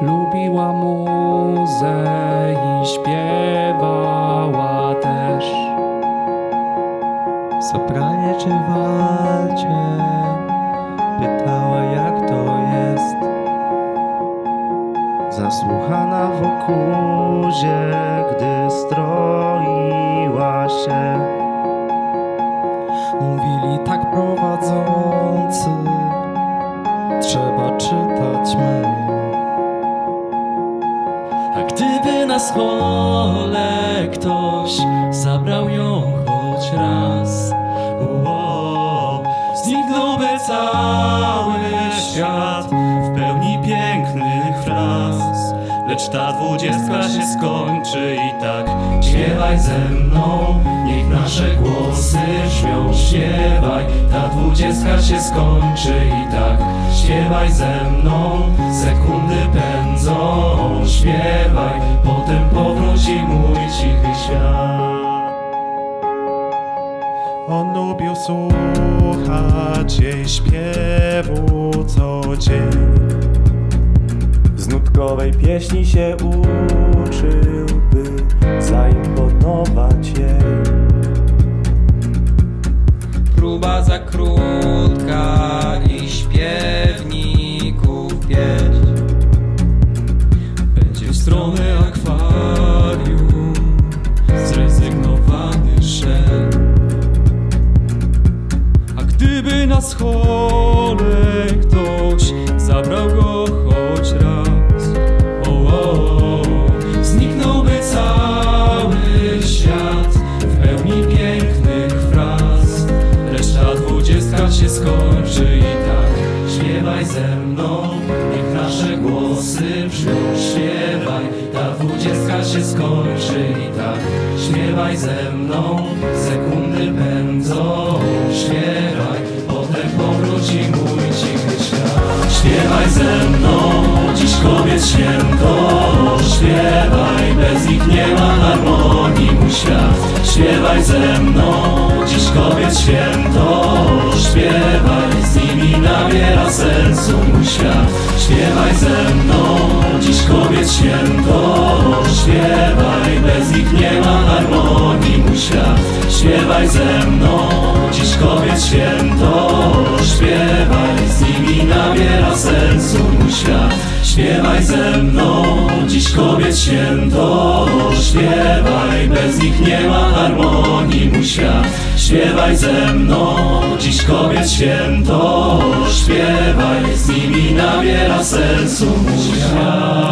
lubiła muzę i śpiewała też. W sopranie czy walcie Pytała jak to jest Zasłuchana w okuzie, gdy A gdyby na schole ktoś zabrał ją choć raz, zniknąłby cały świat w pełni pięknych fraz. Lecz ta dwudziestka się skończy i tak Śpiewaj ze mną, niech nasze głosy brzmią Śpiewaj, ta dwudziestka się skończy i tak Śpiewaj ze mną, sekundy pędzą Śpiewaj, potem powróci mój cichy świat On lubił słuchać jej śpiewu co dzień. Z nutkowej pieśni się uczył, by zaimponować jej Próba za krótka gdyby na schole ktoś Zabrał go choć raz. O, o, o, Zniknąłby cały świat W pełni pięknych fraz. Lecz ta dwudziestka się skończy i tak. Śpiewaj ze mną, niech nasze głosy brzmią. Śpiewaj, ta dwudziestka się skończy i tak. Śpiewaj ze mną, sekundy pędzą powróci mój cichy świat Śpiewaj ze mną, dziś kobiet święto. Śpiewaj, bez nich nie ma harmonii mój świat. Śpiewaj ze mną, dziś kobiet święto. Śpiewaj, z nimi nabiera sensu mój świat. Śpiewaj ze mną, dziś kobiet święto. Śpiewaj, bez nich nie ma harmonii mój świat. Śpiewaj ze mną, dziś kobiet święto świat. Śpiewaj ze mną, dziś kobiet święto. Śpiewaj, bez nich nie ma harmonii mój świat. Śpiewaj ze mną, dziś kobiet święto. Śpiewaj, z nimi nabiera sensu mój świat